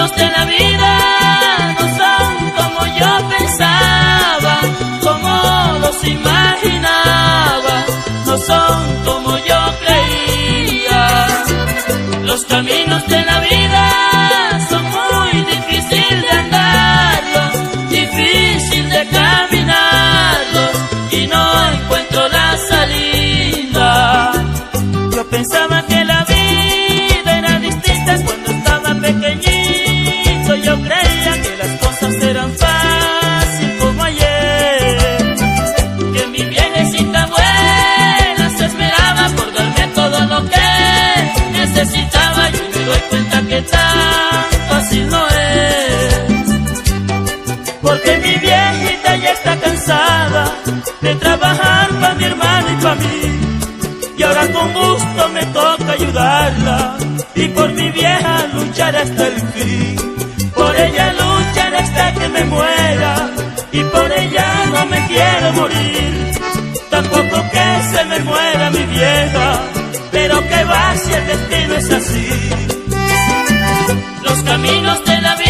Los caminos de la vida no son como yo pensaba, como los imaginaba, no son como yo creía. Los caminos de la vida. Viejita ya está cansada de trabajar para mi hermano y para mí. Y ahora con gusto me toca ayudarla y por mi vieja luchar hasta el fin. Por ella luchar hasta que me muera y por ella no me quiero morir. Tampoco que se me muera mi vieja, pero que va si el destino es así. Los caminos de la vida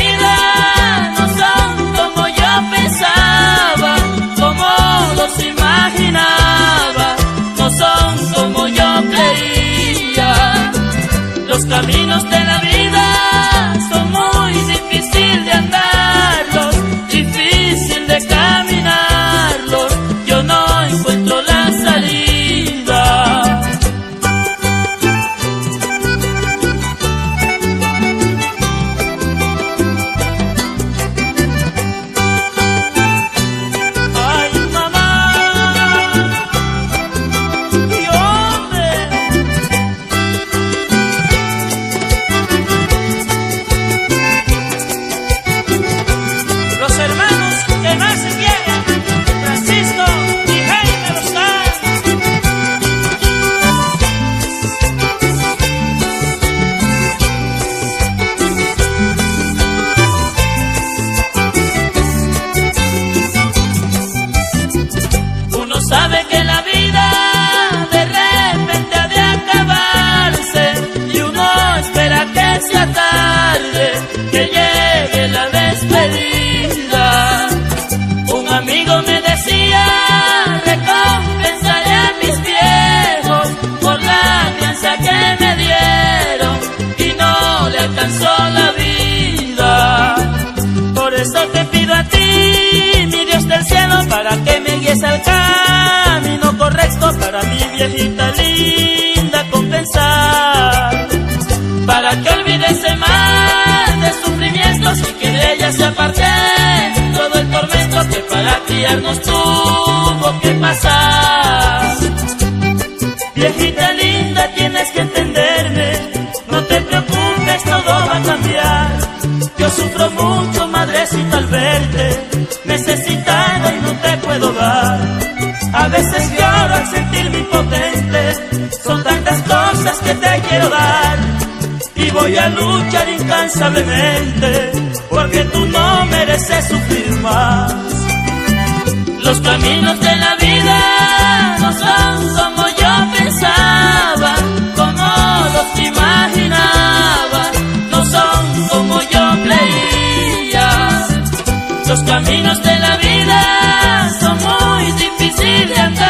Para que olvide ese mal de sufrimientos y que de ella se aparte todo el tormento que para criarnos tuvo que pasar. Viejita linda, tienes que entenderme. No te preocupes, todo va a cambiar. Yo sufro mucho, madrecita, al verte. Voy a luchar incansablemente. Porque tú no mereces sufrir más. Los caminos de la vida no son como yo pensaba, como los imaginaba, no son como yo creía. Los caminos de la vida son muy difíciles de difíciles